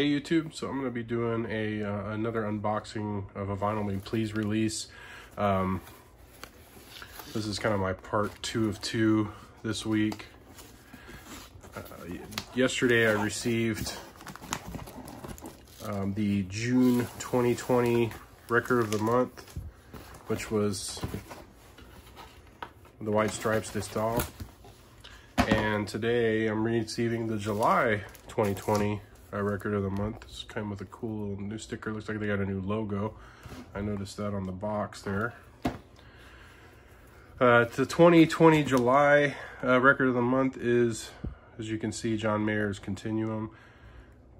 Hey YouTube, so I'm going to be doing a uh, another unboxing of a Vinyl Me Please release. Um, this is kind of my part two of two this week. Uh, yesterday I received um, the June 2020 Record of the Month, which was the White Stripes De Stijl. And today I'm receiving the July 2020 uh, Record of the Month. It's kind of with a cool new sticker. Looks like they got a new logo. I noticed that on the box there. Uh, the 2020 July uh, Record of the Month is, as you can see, John Mayer's Continuum.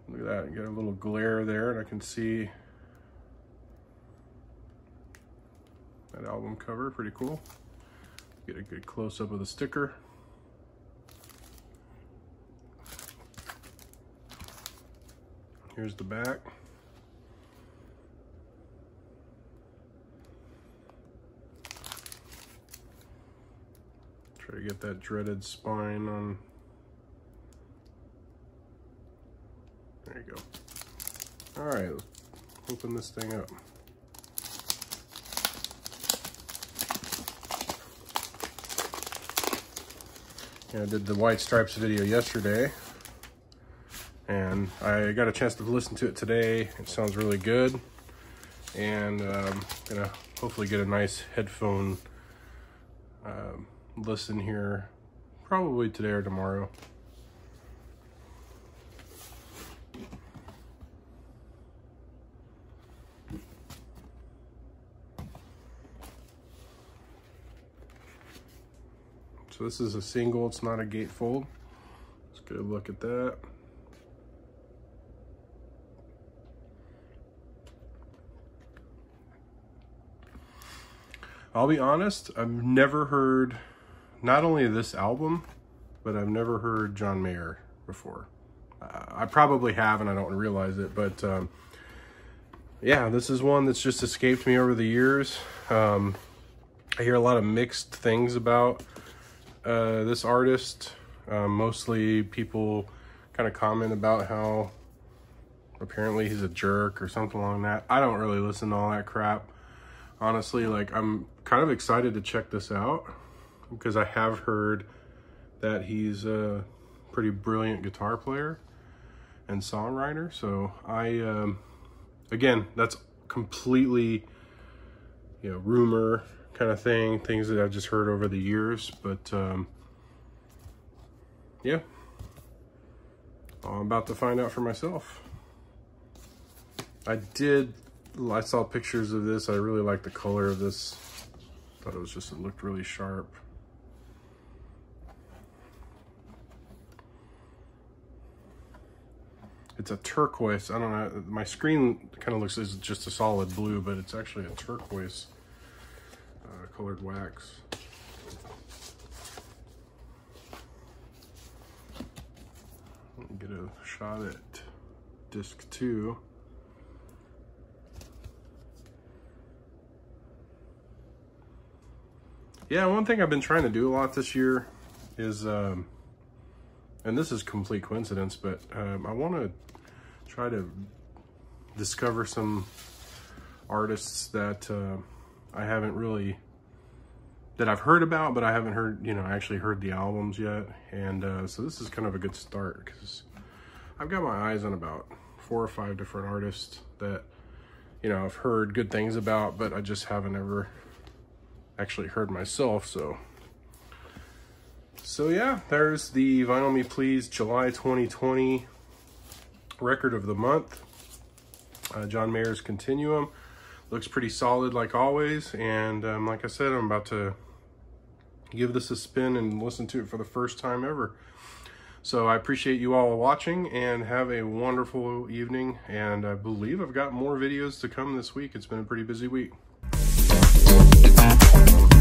Look at that, you got a little glare there, and I can see that album cover, pretty cool. Get a good close-up of the sticker. Here's the back. Try to get that dreaded spine on. There you go. All right, open this thing up. Yeah, I did the White Stripes video yesterday and I got a chance to listen to it today. It sounds really good, and um, gonna hopefully get a nice headphone uh, listen here, probably today or tomorrow. So this is a single, it's not a gatefold. Let's get a look at that. I'll be honest, I've never heard not only this album, but I've never heard John Mayer before. Uh, I probably have and I don't realize it, but um, yeah, this is one that's just escaped me over the years. Um, I hear a lot of mixed things about uh, this artist. Uh, mostly people kind of comment about how apparently he's a jerk or something along that. I don't really listen to all that crap honestly, like I'm kind of excited to check this out because I have heard that he's a pretty brilliant guitar player and songwriter. So I, um, again, that's completely, you know, rumor kind of thing, things that I've just heard over the years. But um, yeah, I'm about to find out for myself. I did I saw pictures of this. I really like the color of this. Thought it was just, it looked really sharp. It's a turquoise. I don't know. My screen kind of looks as just a solid blue, but it's actually a turquoise uh, colored wax. Get a shot at disc two. Yeah, one thing I've been trying to do a lot this year is, um, and this is complete coincidence, but um, I want to try to discover some artists that uh, I haven't really, that I've heard about, but I haven't heard, you know, actually heard the albums yet. And uh, so this is kind of a good start because I've got my eyes on about four or five different artists that, you know, I've heard good things about, but I just haven't ever actually heard myself, so. So yeah, there's the Vinyl Me Please July 2020 record of the month. Uh, John Mayer's Continuum. Looks pretty solid like always, and um, like I said, I'm about to give this a spin and listen to it for the first time ever. So I appreciate you all watching and have a wonderful evening. And I believe I've got more videos to come this week. It's been a pretty busy week. Thank you.